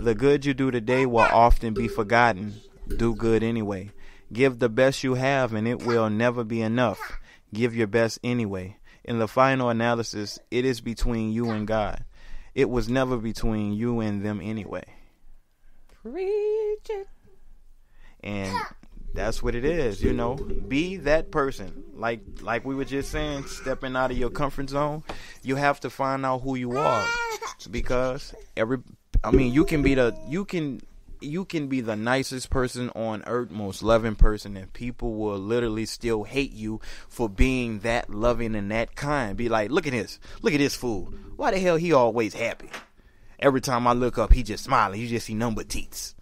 The good you do today will often be forgotten. Do good anyway. Give the best you have, and it will never be enough. Give your best anyway. In the final analysis, it is between you and God. It was never between you and them anyway. Preach it. And that's what it is. You know, be that person. Like like we were just saying, stepping out of your comfort zone. You have to find out who you are because every. I mean, you can be the you can you can be the nicest person on earth, most loving person, and people will literally still hate you for being that loving and that kind. Be like, look at this, look at this fool. Why the hell he always happy? Every time I look up, he just smiling. You just see number teats.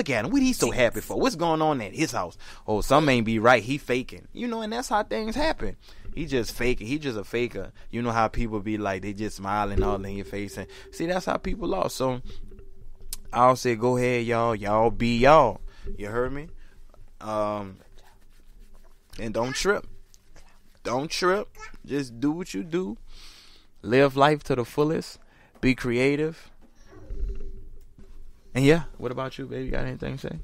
Look at him. What he so happy for? What's going on at his house? Oh, some ain't be right. He faking. You know, and that's how things happen. He just faking. He just a faker. You know how people be like, they just smiling all in your face. And see, that's how people are. So I'll say, go ahead, y'all. Y'all be y'all. You heard me? Um, and don't trip. Don't trip. Just do what you do. Live life to the fullest. Be creative. And yeah, what about you, baby? Got anything to say?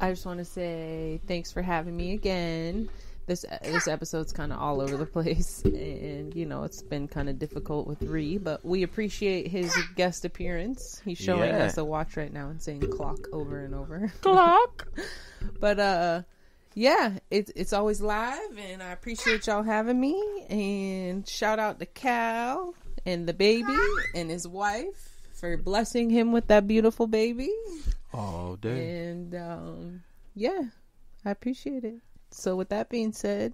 I just want to say thanks for having me again. This this episode's kind of all over the place, and you know it's been kind of difficult with Ree, but we appreciate his guest appearance. He's showing Yeah. us a watch right now and saying "clock" over and over. Clock. *laughs* But uh, yeah, it's it's always live, and I appreciate y'all having me. And shout out to Cal and the baby and his wife for blessing him with that beautiful baby. All day. And um, yeah, I appreciate it. So with that being said,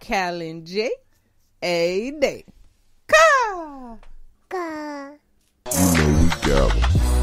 Cal and J, a day. Ka! You know we got 'em.